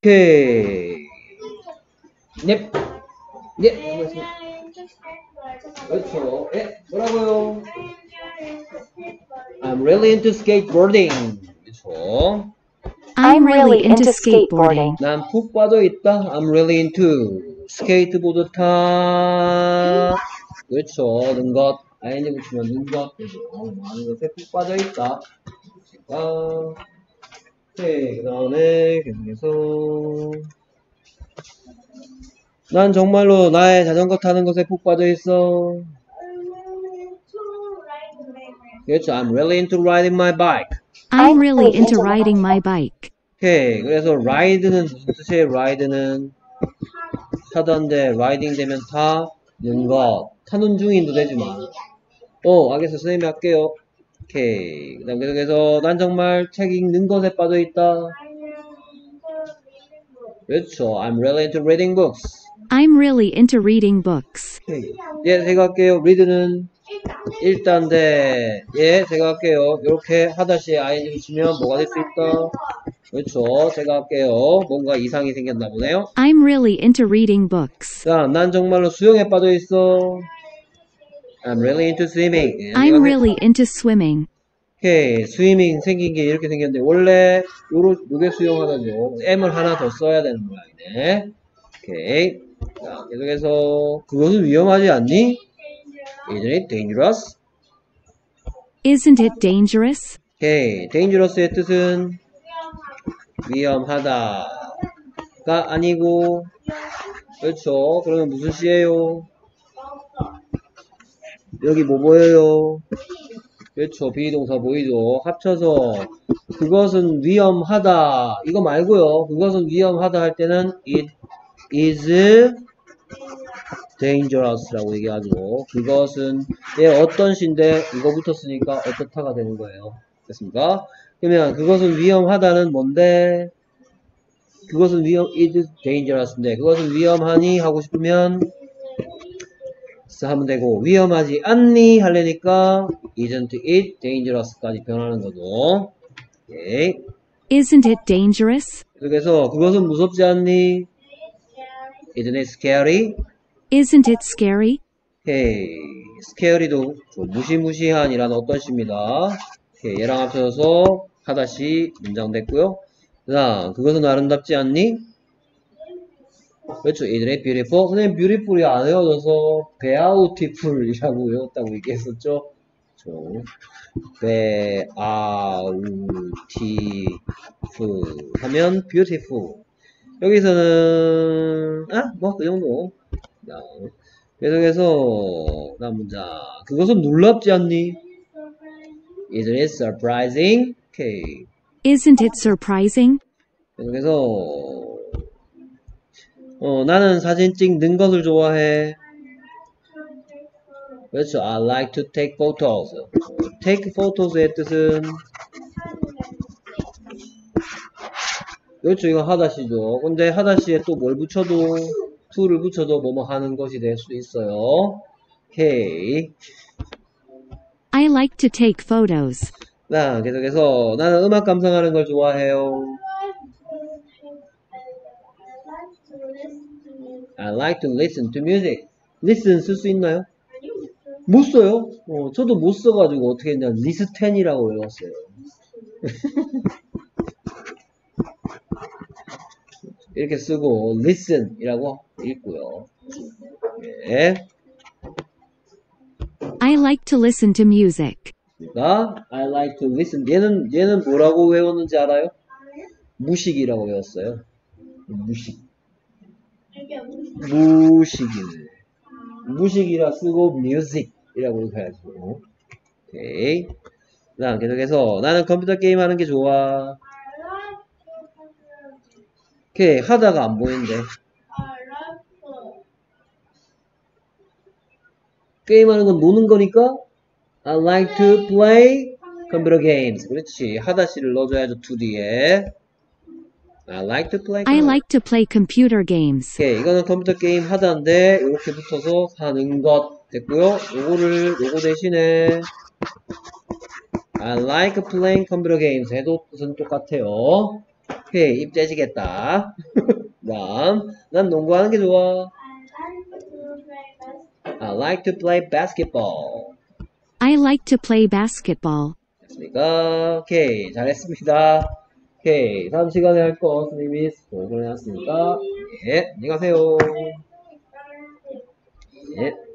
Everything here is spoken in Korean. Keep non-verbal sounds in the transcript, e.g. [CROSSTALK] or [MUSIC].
오케이. 넵. 네. 그렇죠. 예, 뭐라고요? I'm really into skateboarding. 그렇죠. I'm really into skateboarding. 난 푹 빠져 있다. I'm really into 스케이트보드 타. 그렇죠. 는 것. ing 붙이면 는 것. 그죠. 많은 것에 푹 빠져 있다. 그러니까. 오케이. 그 다음에 계속해서. 난 정말로 나의 자전거 타는 것에 푹 빠져 있어. 그렇죠. I'm really into riding my bike. I'm really into riding my bike. 오케이. 그래서 ride는 무슨 뜻이에요? ride는 타던데 riding 되면 타는 것. 타는 중인도 되지만. 어, 알겠어. 선생님이 할게요. 오케이. 그 다음 계속해서 난 정말 책 읽는 것에 빠져 있다. 그렇죠. I'm really into reading books. I'm really into reading books. 오케이. 예, 제가 할게요. read는 일단데 예, 제가 할게요. 이렇게 하다시 ing 붙이면 뭐가 될 수 있다? 그렇죠. 제가 할게요. 뭔가 이상이 생겼나 보네요. I'm really into reading books. 자, 난 정말로 수영에 빠져 있어. I'm really into swimming. 예, I'm really into swimming. 오케이, 스위밍 생긴 게 이렇게 생겼는데 원래 요로 요게 수영하다죠. M을 하나 더 써야 되는 모양이네. 오케이. 자, 계속해서 그것은 위험하지 않니? Isn't it dangerous? Isn't it dangerous? 오케이, dangerous의 뜻은 위험하다가 아니고 그렇죠. 그러면 무슨 시예요? 여기 뭐 보여요? 그렇죠. 비동사 보이죠. 합쳐서 그것은 위험하다 이거 말고요. 그것은 위험하다 할 때는 it is dangerous라고 얘기하죠. 그것은 얘 어떤 시인데 이거 붙었으니까 어떻다가 되는 거예요. 됐습니까? 그러면 그것은 위험하다는 뭔데? 그것은 위험 it is dangerous인데 그것은 위험하니 하고 싶으면 하면 되고 위험하지 않니 하려니까 isn't it dangerous까지 변하는 거죠. 오케이. Isn't it dangerous? 그래서 그것은 무섭지 않니? Isn't it scary? Isn't it scary? 오케이. scary도 좀 무시무시한이라는 어떤 시입니다. 오케이. 얘랑 합쳐서 하다시 문장 됐고요. 그 다음 그것은 아름답지 않니? 그렇죠. It beautiful? 선생님 beautiful이 안 외워져서 beautiful이라고 외웠다고 얘기했었죠. 그렇죠. beautiful 하면 beautiful 여기서는 아 뭐 그 정도 자, 계속해서 다음 문장 그것은 놀랍지 않니? Isn't it surprising? 오케이 Isn't it surprising? 계속해서 어, 나는 사진 찍는 것을 좋아해. 그렇죠. I like to take photos. 어, take photos의 뜻은 그렇죠. 이거 하다시죠. 근데 하다시에 또 뭘 붙여도 to를 붙여도 뭐뭐 하는 것이 될 수 있어요. 오케이. I like to take photos. 자, 계속해서 나는 음악 감상하는 걸 좋아해요. I like to listen to music. listen 쓸 수 있나요? 못 써요. 어, 저도 못 써가지고 어떻게 했냐. 리스텐이라고 외웠어요. [LAUGHS] 이렇게 쓰고 listen이라고 읽고요. 예. I like to listen to music. 그러니까 I like to listen. 얘는 얘는 뭐라고 외웠는지 알아요? 무식이라고 외웠어요. 무식. 무식이네. 무식이라 쓰고 이렇게 해야죠. 오케이. 그 다음 계속해서 나는 컴퓨터 게임 하는 게 좋아. 오케이. 하다가 안 보이는데. 게임 하는 건 노는 거니까 I like to play computer games. 그렇지. 하다시를 넣어줘야죠. 2D에. I like to play. I like to play computer games. 오케이, 이거는 컴퓨터 게임 하다인데 이렇게 붙어서 하는 것 됐고요. 요거를 요거 대신에 I like playing computer games 해도 뜻은 똑같아요. 오케이, 입 째지겠다. 다음, 난 농구하는 게 좋아. I like to play basketball. I like to play basketball. 됐습니까? 오케이, 잘했습니다. 오케이, 다음 시간에 할 거 선생님이 보고 해놨으니까, 예, 안녕히 가세요. 예.